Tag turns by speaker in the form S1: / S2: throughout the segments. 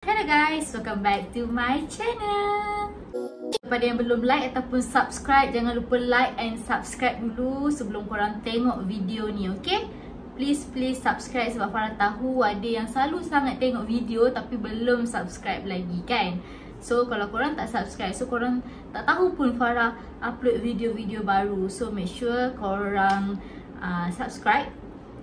S1: Hello guys, welcome back to my channel Kepada yang belum like ataupun subscribe Jangan lupa like and subscribe dulu Sebelum korang tengok video ni, okay? Please, please subscribe sebab Farah tahu Ada yang selalu sangat tengok video Tapi belum subscribe lagi, kan? So, kalau korang tak subscribe So, korang tak tahu pun Farah upload video-video baru So, make sure korang uh, subscribe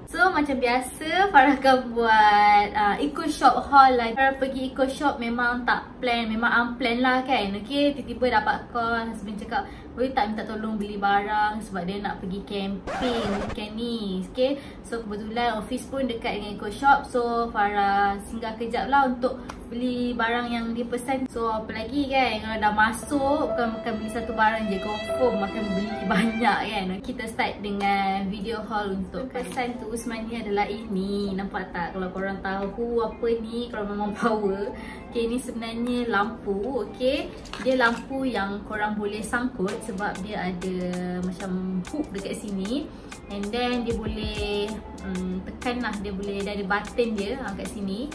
S1: So macam biasa Farah akan buat uh, Eco Shop haul lah. Farah pergi Eco Shop memang tak plan Memang unplan lah kan. Okay tiba-tiba dapat call Husband cakap Boleh tak minta tolong beli barang Sebab dia nak pergi camping Weekend ni. Okay So kebetulan office pun dekat dengan Eco Shop. So Farah singgah kejap lah untuk beli barang yang dia pesan. So apa lagi kan? Kalau dah masuk Bukan, bukan beli satu barang je Confirm akan beli banyak kan? Kita start dengan video haul untuk pesan tu sebenarnya adalah ini Nampak tak? Kalau korang tahu apa ni Kalau memang power Okay ni sebenarnya lampu Okay Dia lampu yang korang boleh sangkut Sebab dia ada macam hook dekat sini. And then dia boleh um, tekan lah. Dia boleh dia ada button dia ha, kat sini.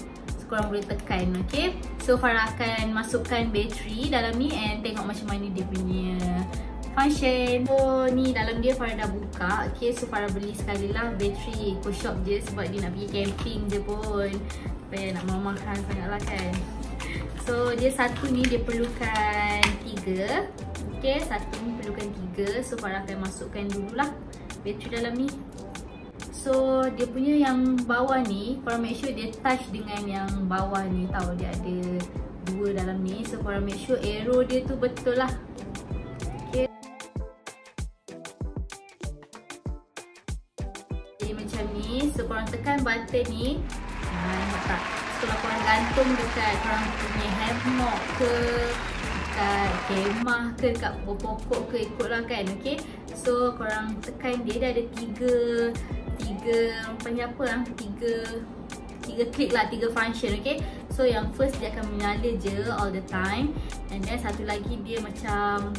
S1: Korang boleh tekan okay so Farah akan masukkan bateri dalam ni and tengok macam mana dia punya function so ni dalam dia Farah dah buka. Okay so Farah beli sekali lah. Bateri eco shop je sebab dia nak pergi camping je pun. Supaya nak mahal sangat lah kan. So dia satu ni dia perlukan tiga. Okay satu ni perlukan tiga. So Farah akan masukkan dululah bateri dalam ni. So dia punya yang bawah ni Korang make sure dia touch dengan yang bawah ni Tahu dia ada dua dalam ni. So korang make sure arrow dia tu betul lah button ni. Nampak. Tak So kalau korang gantung dekat korang punya hammock ke Dekat kemah ke Dekat pokok-pokok ke ikutlah kan Okay So korang tekan dia Dia ada tiga tiga panggil apa lah tiga tiga klik lah tiga function okay so yang first dia akan menyala je all the time. And then satu lagi dia macam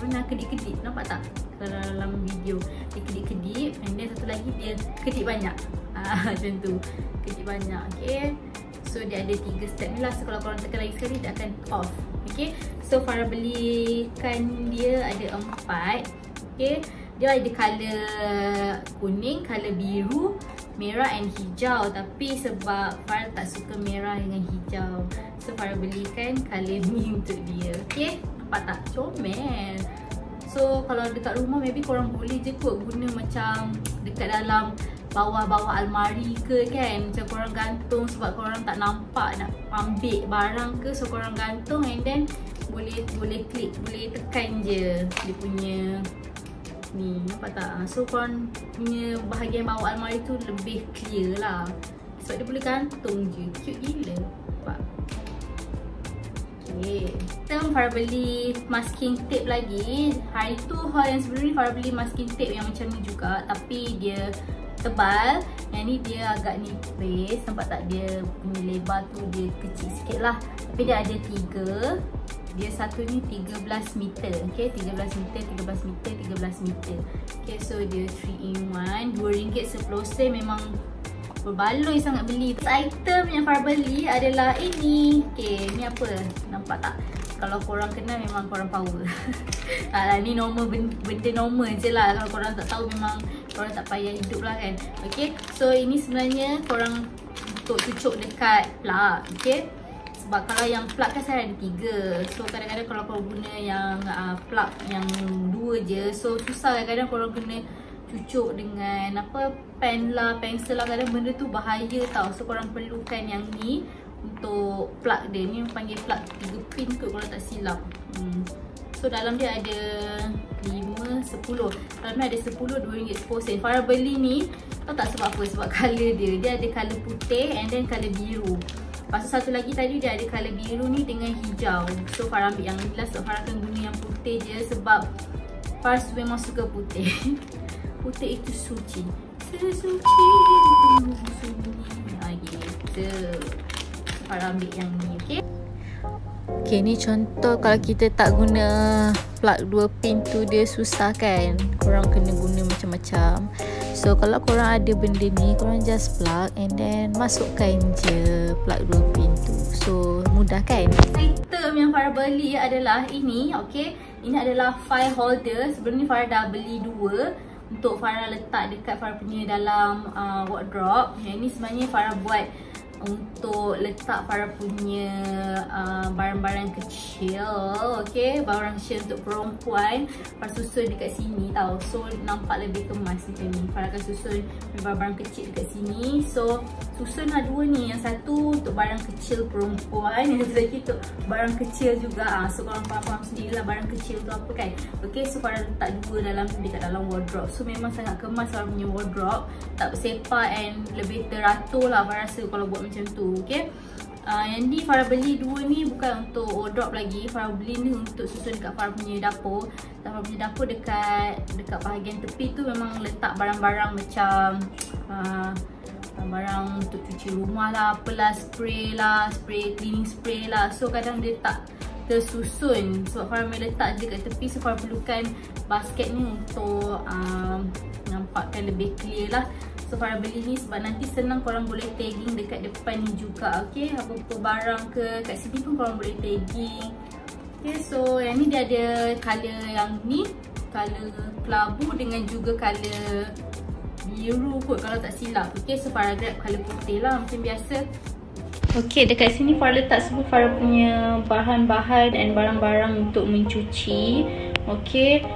S1: mana kedip-kedip nampak tak? Kalau dalam video dia kedip-kedip and then satu lagi dia kedip banyak. Ah, macam tu. Kedip banyak okay? So dia ada tiga step ni lah. So kalau korang tekan lagi sekali dia akan off okay? So Farah belikan dia ada empat okay? Dia ada color kuning, color biru, merah and hijau. Tapi sebab Farah tak suka merah dengan hijau So Farah belikan color ni untuk dia Okay, nampak tak? Comel. So kalau dekat rumah maybe korang boleh je kot guna macam dekat dalam bawah-bawah almari ke kan. Macam korang gantung sebab korang tak nampak nak ambil barang ke So korang gantung and then boleh boleh klik, boleh tekan je dia punya ni. Nampak tak? Ah, so korang punya bahagian bawah almari tu lebih clear lah. Sebab dia boleh gantung je. Cute gila. Nampak Kita Farah beli masking tape lagi. Hari tu haul yang sebelum ni Farah beli masking tape yang macam ni juga. Tapi dia tebal. Yang ni dia agak nipis. Nampak tak dia punya lebar tu dia kecil sikit lah. Tapi dia ada tiga. Dia satu ni 13 meter. Okay 13 meter 13 meter 13 meter. Okay so dia 3 in 1 RM2 10 sen memang berbaloi sangat beli. Item yang Farah beli adalah ini. Okay ni apa? Nampak tak? Kalau korang kenal memang korang power. Alah, ni normal benda normal je lah. Kalau korang tak tahu memang korang tak payah hidup lah kan. Okay so ini sebenarnya korang untuk cucuk dekat plug okay sebab kalau yang plug kan saya ada tiga. So kadang-kadang kalau korang guna yang uh, plug yang dua je So susah kadang-kadang korang kena cucuk dengan apa pen lah, pensel lah Kadang benda tu bahaya tau So korang perlukan yang ni untuk plug dia Ni panggil plug tiga pin kot kalau tak silap hmm. So dalam dia ada 5, 10 Dalam dia ada 10, RM2.10 Farah beli ni Tahu tak sebab apa? Sebab colour dia Dia ada colour putih and then colour biru Lepas tu satu lagi tadi dia ada colour biru ni dengan hijau. So Farah ambil yang ni lah sebab Farah akan guna yang putih je sebab Farah memang suka putih. putih itu suci. Sesuci. Ha gitu. Farah ambil yang ni okay. Okay ni contoh kalau kita tak guna plug dua pin tu dia susah kan Korang kena guna macam-macam So kalau korang ada benda ni korang just plug and then masukkan je plug dua pin tu So mudah kan Item yang Farah beli adalah ini okay Ini adalah file holder Sebelum ni Farah dah beli dua Untuk Farah letak dekat Farah punya dalam uh, wardrobe. Yang ni sebenarnya Farah buat untuk letak para punya uh, barang-barang uh, kecil okay barang kecil untuk perempuan para susun dekat sini tau. So nampak lebih kemas macam ni. Para akan susun barang-barang kecil dekat sini. So susun lah dua ni. Yang satu untuk barang kecil perempuan yang satu lagi untuk barang kecil juga. Uh. so korang faham-faham sendiri lah barang kecil tu apa kan. Okay so para letak dua dalam dekat dalam wardrobe. So memang sangat kemas para punya wardrobe. Tak bersepa and lebih teratur lah para rasa kalau buat macam tu okay? Uh, yang ni Farah beli dua ni bukan untuk wardrobe lagi. Farah beli ni untuk susun dekat Farah punya dapur. Dan Farah punya dapur dekat dekat bahagian tepi tu memang letak barang-barang macam uh, barang untuk cuci rumah lah apalah spray lah spray cleaning spray lah. So kadang dia tak tersusun. Sebab Farah main letak je kat tepi so Farah perlukan basket ni untuk um, nampakkan lebih clear lah So Farah beli ni sebab nanti senang korang boleh tagging dekat depan ni juga Okay? Apa-apa barang ke kat sini pun korang boleh tagging. Okay so yang ni dia ada colour yang ni Colour kelabu dengan juga colour biru kot kalau tak silap Okay? So Farah grab colour putih lah macam biasa. Okay dekat sini Farah letak semua Farah punya bahan-bahan dan barang-barang untuk mencuci Okay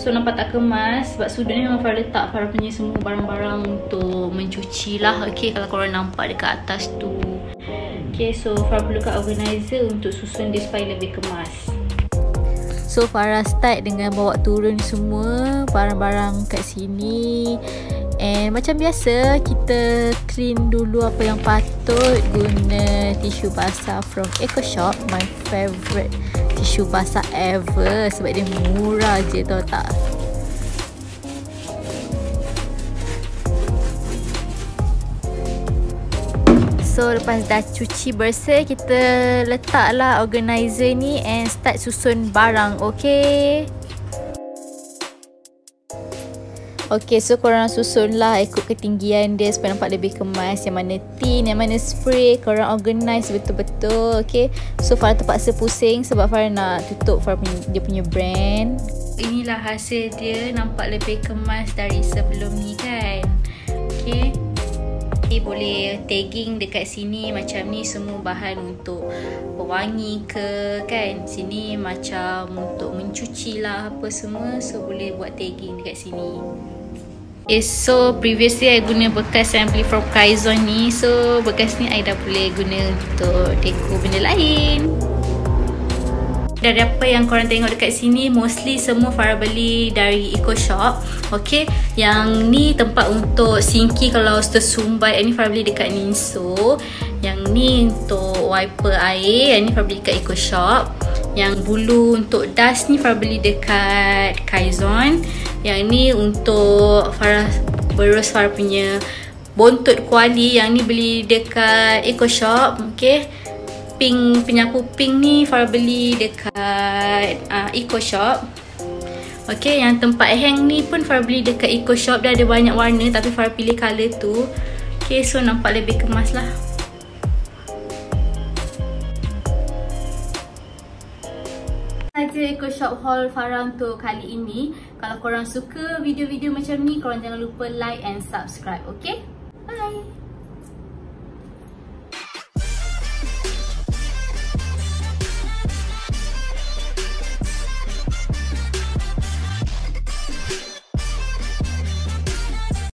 S1: So nampak tak kemas? Sebab sudut ni memang Farah letak. Farah punya semua barang-barang untuk mencuci lah. Okay kalau korang nampak dekat atas tu. Okay so Farah perlukan organizer untuk susun dia supaya lebih kemas. So Farah start dengan bawa turun semua barang-barang kat sini. And macam biasa kita clean dulu apa yang patut guna tisu basah from Eco Shop my favourite tisu basah ever sebab dia murah je tau tak? So lepas dah cuci bersih kita letaklah organizer ni and start susun barang okay Okay, so korang susun lah ikut ketinggian dia supaya nampak lebih kemas. Yang mana tin, yang mana spray, korang organize betul-betul. Okay, so Farah terpaksa pusing sebab Farah nak tutup Farah punya, dia punya brand. Inilah hasil dia, nampak lebih kemas dari sebelum ni kan. Okay. Okay, boleh tagging dekat sini macam ni semua bahan untuk pewangi ke kan. Sini macam untuk mencuci lah apa semua. So boleh buat tagging dekat sini. Okay, so previously I guna bekas yang beli from Kaizon ni. So bekas ni I dah boleh guna untuk deco benda lain. Dari apa yang korang tengok dekat sini, mostly semua Farah beli dari Eco Shop. Okay, yang ni tempat untuk sinki kalau tersumbat. Yang ni Farah beli dekat Ninso. Yang ni untuk wiper air. Yang ni Farah beli dekat Eco Shop. Yang bulu untuk dust ni Farah beli dekat Kaizon. Yang ni untuk Farah berus Farah punya bontot kuali yang ni beli dekat Eco Shop. Okay. Pink penyapu pink ni Farah beli dekat uh, Eco Shop. Okay, yang tempat hang ni pun Farah beli dekat Eco Shop. Dia ada banyak warna tapi Farah pilih colour tu. Okay, so nampak lebih kemas lah. Saja Eco Shop haul Farah untuk kali ini. Kalau korang suka video-video macam ni, korang jangan lupa like and subscribe, okay? Bye!